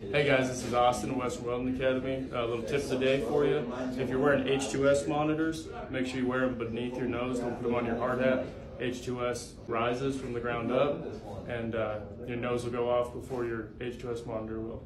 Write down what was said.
Hey guys, this is Austin, Western Welding Academy. A little tip of the day for you. If you're wearing H2S monitors, make sure you wear them beneath your nose. Don't put them on your hard hat. H2S rises from the ground up, and uh, your nose will go off before your H2S monitor will.